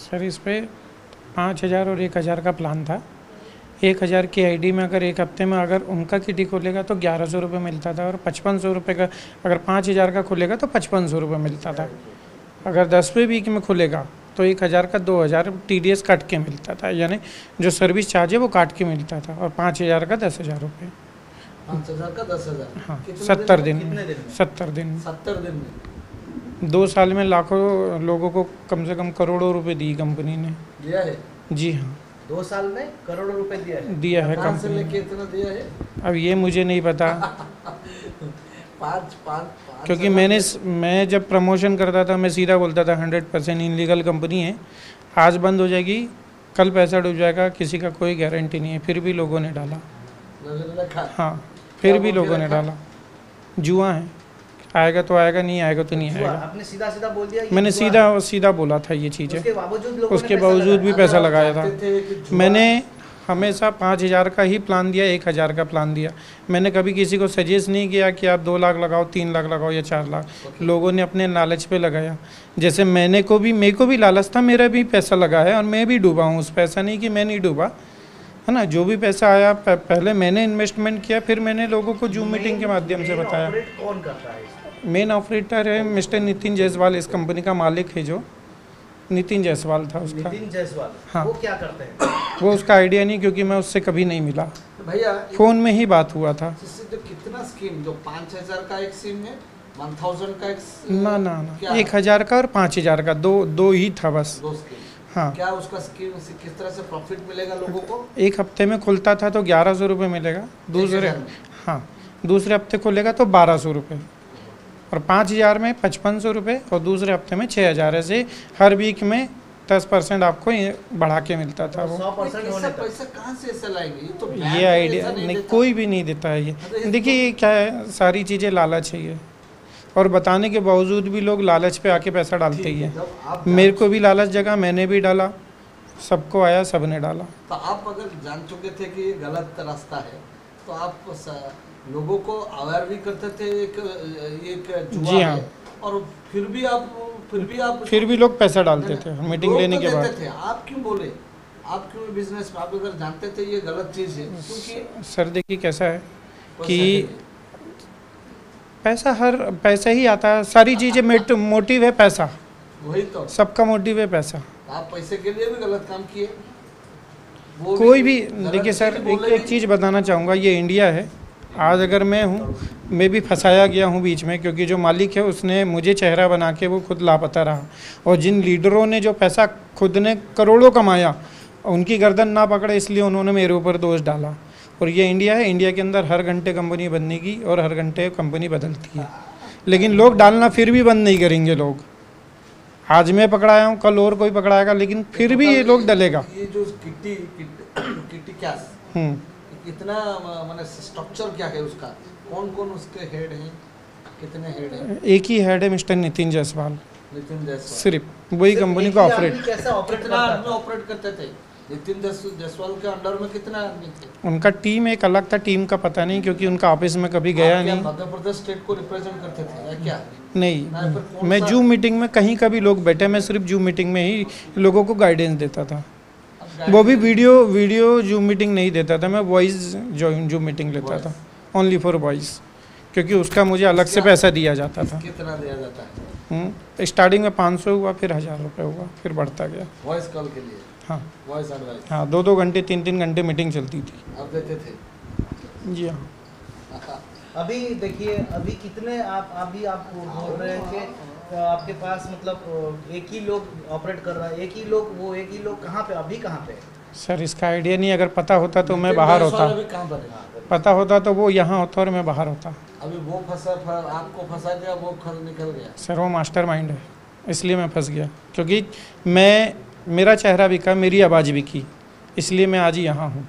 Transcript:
Sir इस पर पाँच हज़ार और एक हज़ार का प्लान था। एक हज़ार की आईडी में अगर एक हफ़्ते में अगर उनका किटी खोलेगा तो ग्यारह सौ रुपये मिलता था और पचपन सौ रुपये का अगर पाँच हज़ार का खुलेगा तो पचपन सौ रुपये मिलता था। अगर दसवें वीक में खुलेगा तो एक हज़ार का दो हज़ार टी डी एस काट के मिलता था यानी जो सर्विस चार्ज है वो काट के मिलता था और पाँच हज़ार का दस हज़ार रुपये। पाँच हज़ार का दस हज़ार। हाँ सत्तर? दिन दिन सत्तर दिन। सत्तर दिन में। दो साल में लाखों लोगों को कम से कम करोड़ों रुपए दी कंपनी ने। दिया है? जी हाँ। दो साल में करोड़ों रुपए दिया है? दिया है कंपनी लेके इतना दिया है? अब ये मुझे नहीं पता। पाँच पाँच क्योंकि मैंने मैं। जब प्रमोशन करता था मैं सीधा बोलता था हंड्रेड परसेंट इनलीगल कंपनी है। आज बंद हो जाएगी कल पैसा डूब जाएगा किसी का कोई गारंटी नहीं है। फिर भी लोगों ने डाला। हाँ फिर भी लोगों ने डाला। जुआ है। आएगा तो आएगा नहीं आएगा तो नहीं आएगा। आपने सीधा सीधा बोल दिया मैंने सीधा सीधा बोला था ये चीज़ें। उसके बावजूद उसके बावजूद भी पैसा लगाया था। मैंने हमेशा पाँच हज़ार का ही प्लान दिया एक हज़ार का प्लान दिया। मैंने कभी किसी को सजेस्ट नहीं किया कि आप दो लाख लगाओ तीन लाख लगाओ या चार लाख. लोगों ने अपने लालच पे लगाया। जैसे मैंने को भी मेरे को भी लालच था मेरा भी पैसा लगा है और मैं भी डूबा हूँ उस पैसा नहीं कि मैं नहीं डूबा। है ना? जो भी पैसा आया पहले मैंने इन्वेस्टमेंट किया फिर मैंने लोगों को जूम मीटिंग के माध्यम से बताया। मेन ऑपरेटर है मिस्टर नितिन जायसवाल इस कंपनी का मालिक है जो। नितिन जायसवाल था उसका। नितिन जायसवाल? हाँ। वो क्या करते हैं? वो उसका आइडिया नहीं क्योंकि मैं उससे कभी नहीं मिला। तो भैया फ़ोन में ही बात हुआ था। जो कितना स्कीम जो पाँच हज़ार का एक स्कीम है वन थाउज़ेंड का एक ना ना ना। एक हज़ार का और पाँच हज़ार का दो दो ही था बस। दो हाँ। क्या उसका स्कीम किस तरह से प्रॉफिट मिलेगा लोगों को? एक हफ़्ते में खुलता था तो ग्यारह सौ रुपये मिलेगा। दूसरे हाँ। दूसरे हफ़्ते खुलेगा तो बारह सौ रुपये। और पाँच हज़ार में पचपन सौ रुपये और दूसरे हफ़्ते में छः हज़ार ऐसे हर वीक में दस परसेंट आपको ये बढ़ा के मिलता था वो। ये होने सब तक। पैसा कहाँ से ऐसा लाएँगे? ये तो ये आइडिया नहीं नहीं कोई भी नहीं देता है ये। देखिए ये क्या है सारी चीज़ें लालच है ये। और बताने के बावजूद भी लोग लालच पे आके पैसा डालते ही है, हैं। मेरे को भी लालच जगह मैंने भी डाला सबको आया सबने डाला। तो आप अगर जान चुके थे कि ये गलत रास्ता है तो आप लोगों को अवेयर भी करते थे एक एक जी हाँ। और फिर भी आप फिर भी आप फिर भी लोग पैसा डालते थे मीटिंग लेने तो के बाद। आप क्यों बोले? आप क्यों बिज़नेस आप अगर जानते थे ये गलत चीज़ है क्योंकि सर देखिए कैसा है कि पैसा हर पैसा ही आता है सारी चीज़ें मोटिव है पैसा। वही तो। सबका मोटिव है पैसा। आप पैसे के लिए भी गलत काम किए। कोई भी देखिए सर एक एक चीज़ बताना चाहूँगा ये इंडिया है। आज अगर मैं हूँ मैं भी फंसाया गया हूँ बीच में क्योंकि जो मालिक है उसने मुझे चेहरा बना के वो खुद लापता रहा। और जिन लीडरों ने जो पैसा खुद ने करोड़ों कमाया उनकी गर्दन ना पकड़े इसलिए उन्होंने मेरे ऊपर दोष डाला। और ये इंडिया है इंडिया के अंदर हर घंटे कंपनी बनने की और हर घंटे कंपनी बदलती है। लेकिन लोग डालना फिर भी बंद नहीं करेंगे लोग। आज मैं पकड़ाया हूँ कल और कोई पकड़ाएगा लेकिन फिर भी ये लोग डलेगा। ये जो किट्टी किट्टी क्या हम्म। कितना माने स्ट्रक्चर क्या है उसका? कौन कौन उसके हेड हैं? कितने हेड हैं? एक ही हेड है मिस्टर नितिन जायसवाल। सिर्फ़ वही कंपनी का ऑपरेट कैसे ऑपरेट करते था? नितिन जायसवाल के अंडर में कितना आदमी थे? उनका टीम एक अलग था टीम का पता नहीं क्योंकि उनका ऑफ़िस में कभी गया नहीं। मध्य प्रदेश स्टेट को रिप्रेजेंट करते थे क्या? नहीं मैं जूम मीटिंग में कहीं का भी लोग बैठे मैं सिर्फ़ जूम मीटिंग में ही लोगों को गाइडेंस देता था। वो भी वीडियो वीडियो जूम मीटिंग नहीं देता था मैं वॉइस जूम मीटिंग लेता था ओनली फॉर वॉइस क्योंकि उसका मुझे अलग से पैसा दिया जाता था। कितना दिया जाता है? स्टार्टिंग में पाँच सौ हुआ फिर हज़ार रुपये हुआ फिर बढ़ता गया। वॉइस कॉल के लिए? हाँ। वॉइस एडवाइस हाँ दो दो घंटे तीन तीन घंटे मीटिंग चलती थी। आप देते थे? जी हाँ। अभी देखिए अभी कितने आप अभी आप बोल रहे हैं कि आपके पास मतलब एक ही लोग ऑपरेट कर रहा है एक ही लोग वो एक ही लोग कहाँ पे अभी कहाँ पे? है? सर इसका आइडिया नहीं अगर पता होता तो मैं बाहर होता। पता होता तो वो यहाँ होता और मैं बाहर होता। अभी वो फंसा आपको फसा गया वो निकल गया? सर वो मास्टर माइंड है इसलिए मैं फंस गया। क्योंकि मैं मेरा चेहरा भी का मेरी आवाज़ भी की इसलिए मैं आज यहाँ हूँ।